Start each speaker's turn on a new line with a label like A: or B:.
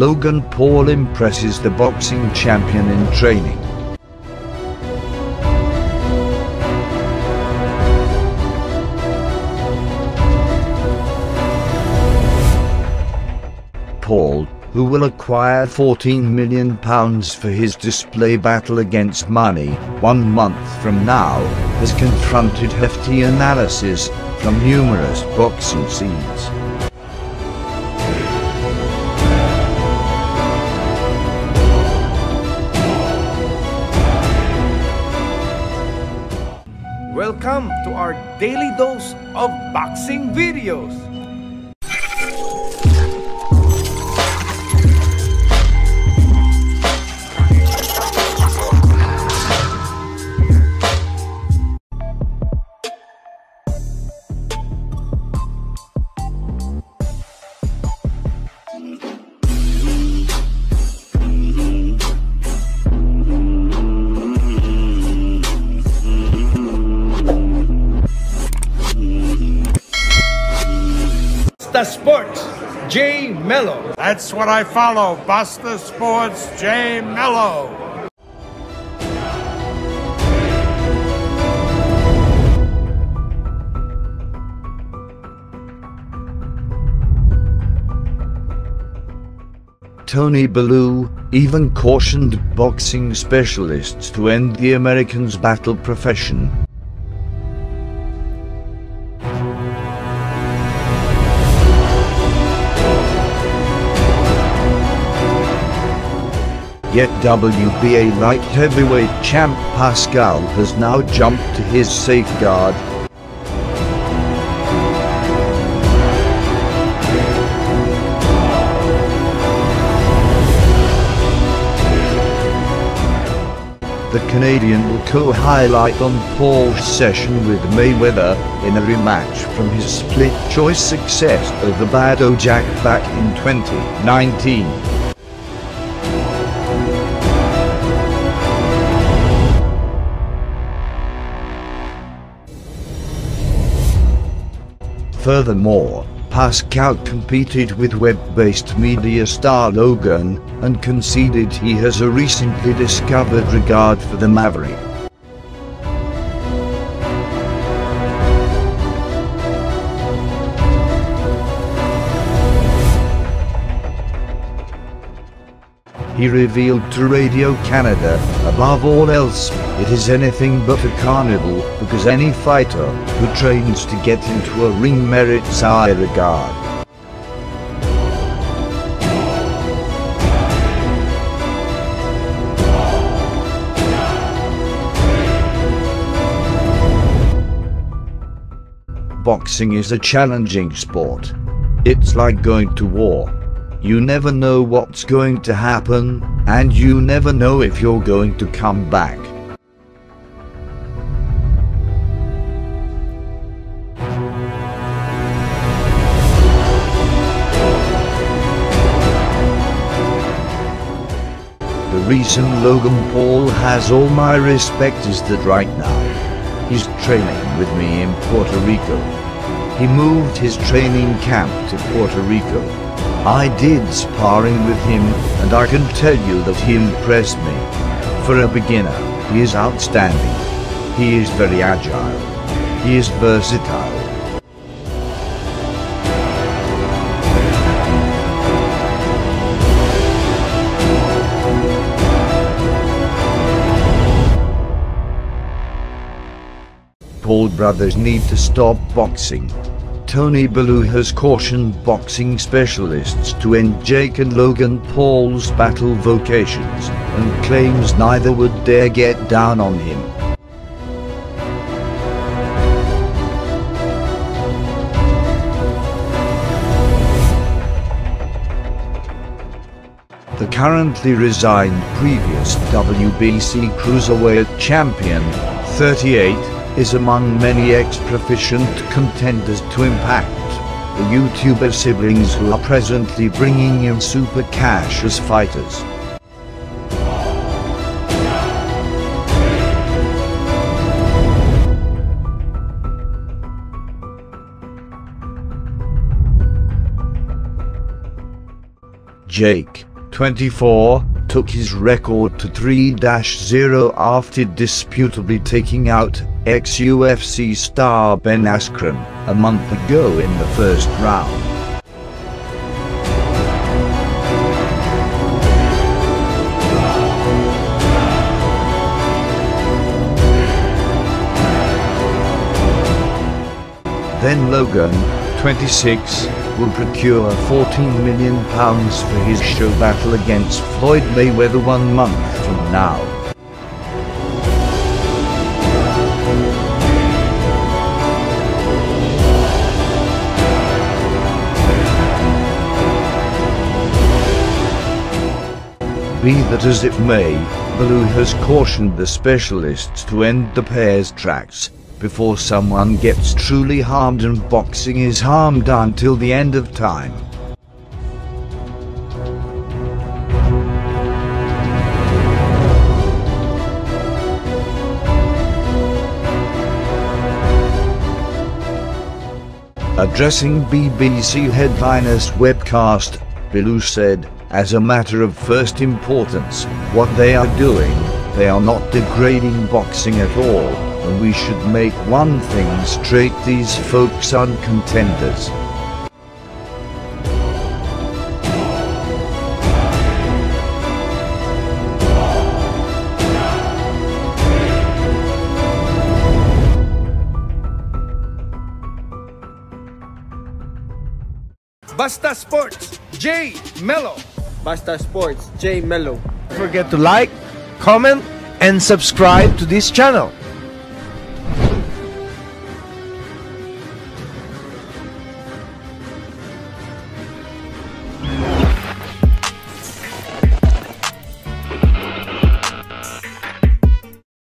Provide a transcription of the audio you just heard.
A: Logan Paul impresses the boxing champion in training. Paul, who will acquire £14 million for his display battle against money one month from now, has confronted hefty analysis from numerous boxing scenes.
B: Welcome to our daily dose of boxing videos. Basta Sports, J Melo.
C: That's what I follow. Basta Sports J Melo.
A: Tony Bellew even cautioned boxing specialists to end the Americans' battle profession. Yet WBA light heavyweight champ Pascal has now jumped to his safeguard. The Canadian will co-highlight on Paul's session with Mayweather in a rematch from his split-choice success over Badou Jack back in 2019. Furthermore, Pascal competed with web-based media star Logan, and conceded he has a recently discovered regard for the Maverick. He revealed to Radio Canada, above all else, it is anything but a carnival, because any fighter who trains to get into a ring merits our regard. Boxing is a challenging sport. It's like going to war. You never know what's going to happen, and you never know if you're going to come back. The reason Logan Paul has all my respect is that right now, he's training with me in Puerto Rico. He moved his training camp to Puerto Rico. I did sparring with him, and I can tell you that he impressed me. For a beginner, he is outstanding. He is very agile. He is versatile. Paul brothers need to stop boxing. Tony Bellew has cautioned boxing specialists to end Jake and Logan Paul's battle vocations, and claims neither would dare get down on him. The currently resigned previous WBC Cruiserweight champion, 38, is among many ex-proficient contenders to Impact, the YouTuber siblings who are presently bringing in super cash as fighters. Jake, 24, took his record to 3-0 after disputably taking out ex-UFC star Ben Askren a month ago in the first round. Then Logan, 26, will procure 14 million pounds for his show battle against Floyd Mayweather one month from now. Be that as it may, Bellew has cautioned the specialists to end the pair's tracks before someone gets truly harmed and boxing is harmed until the end of time. Addressing BBC Headliners webcast, Bellew said, as a matter of first importance, what they are doing, they are not degrading boxing at all we should make one thing straight these folks aren't contenders.
B: Basta Sports, J Melo.
D: Basta Sports, J Melo.
E: Don't forget to like, comment, and subscribe to this channel.